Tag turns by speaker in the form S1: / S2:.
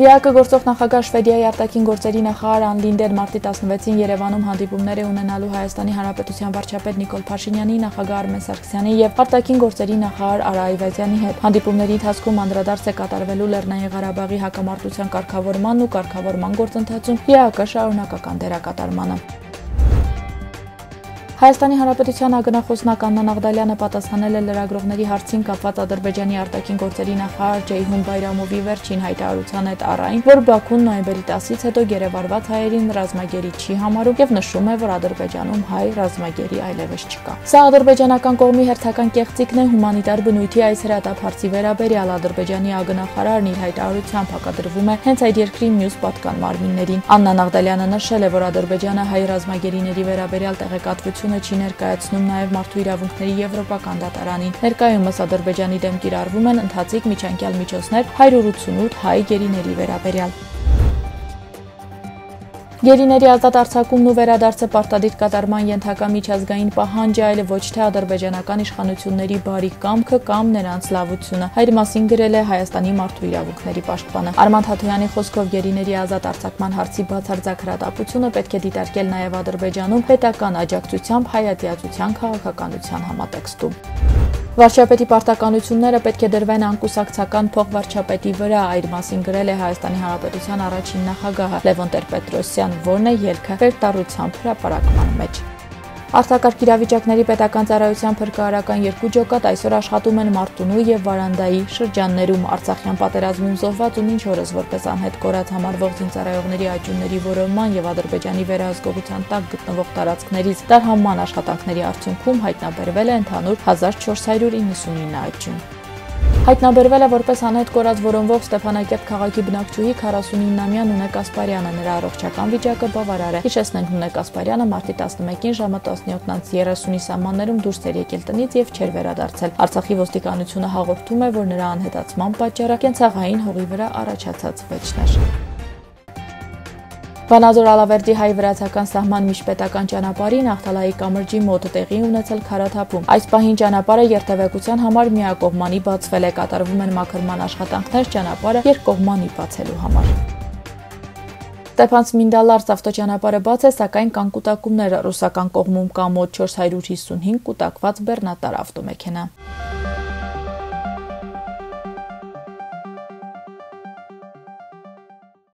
S1: ԵԱԿ գործող նախագահ Շվեդիայի արտաքին գործերի նախարար Ան Լինդեր մարտի 16-ին Երևանում հանդիպումներ է ունենալու Հայաստանի Հանրապետության վարչապետ Նիկոլ Փաշինյանի, նախագահ Արմեն Սարգսյանի եւ արտաքին գործերի նախարար Արա Այվազյանի հետ։ Հանդիպումների ընթացքում անդրադարձ է կատարվելու Լեռնային Ղարաբաղի հակամարտության կարգավորման ու կարգավորման գործընթացում ԵԱԿ շարունակական դերակատարմանը։ Հայաստանի Հանրապետության ագնախոսնակ Աննա Նաղդալյանը պատասխանել է լրագրողների հարցին կապված Ադրբեջանի արտաքին գործերի նախարար Ջեյհուն Բայրամովի վերջին հայտարարության հետ առայն, որ Բաքուն նոյեմբերի 10-ից հետո գերեվարված հայերին ռազմագերի չի համարում եւ նշում է, որ Ադրբեջանում հայ ռազմագերի այլևս չկա։ Սա ադրբեջանական կողմի հերթական կեղծիքն է հումանիտար բնույթի այս հրատապարծի վերաբերյալ Ադրբեջանի ագնախարարն իր հայտարարությամբ հակադրվում է հենց այդ երկրի մյուս պատկան մարմիններին։ Աննա Նաղդալյանը նշել է, որ Ադրբեջանը հայ ռազմագերիների վերաբերյալ տեղեկատվություն Հանրապետությունը չի ներկայացնում նաև մարդու իրավունքների Եվրոպական դատարանին։ Ներկայումս Ադրբեջանի դեմ կիրառվում են ընթացիկ միջանկյալ միջոցներ 188 հայ գերիների վերաբերյալ։ Գերիների ազատ արձակումն ու վերադարձը պարտադիր կատարման ենթակա միջազգային պահանջ է, այլ ոչ թե ադրբեջանական իշխանությունների բարի կամքը կամ նրանց լավությունը։ Այդ մասին գրել է Հայաստանի մարդու իրավունքների պաշտպանը։ Արման Թաթոյանի խոսքով գերիների ազատ արձակման հարցի բացարձակ հրատապությունը պետք է դիտարկել նաև Ադրբեջանում պետական աջակցությամբ հայատյացության քաղաքականության համատեքստում։ Վարչապետի պարտականությունները պետք է դրվեն անկուսակցական փոխվարչապետի վրա, այդ մասին գրել է Հայաստանի Հանրապետության առաջին նախագահը Լևոն Տեր-Պետրոսյան, որն է ելքը վերտառությամբ հրապարակման մեջ։ Արտակարգ իրավիճակների պետական ծառայության փրկարարական երկու ջոկատ այսօր աշխատում են Մարտունու եւ Վարանդայի շրջաններում Արցախյան պատերազմում զոհված ու մինչ օրս որպես անհետ կորած համարվող զինծառայողների աճյունների որոնման եւ Ադրբեջանի վերահսկողության տակ գտնվող տարածքներից տարհանման աշխատանքների արդյունքում հայտնաբերվել է ընդհանուր 1499 աճյուն։ Հայտնաբերվել է որպես անհետ կորած որոնվող Ստեփանակերտ քաղաքի բնակչուհի 49-ամյա Նունե Կասպարյանը։ Նրա առողջական վիճակը բավարար է։ Հիշեցնենք Նունե Կասպարյանը մարտի 11-ին ժամը 17:30-ի սահմաններում դուրս էր եկել տնից եւ չէր վերադարձել։ Արցախի ոստիկանությունը հաղորդում է, որ նրա անհետացման պատճառը կենցաղային հողի վրա առաջացած վեճն էր։ Վանաձոր Ալավերդի հայ-վրացական սահման միջպետական ճանապարհին Ախտալայի կամրջի մոտ տեղի ունեցել քարաթափում։ Այս պահին ճանապարհը երթևեկության համար միակողմանի բացվել է, կատարվում են մաքրման աշխատանքներ ճանապարհը երկկողմանի բացելու համար։ Ստեփան Սմինդալարց ավտոճանապարհը բաց է, սակայն կան կուտակումներ ռուսական կողմում կա մոտ 455 կուտակված բեռնատար ավտոմեքենա։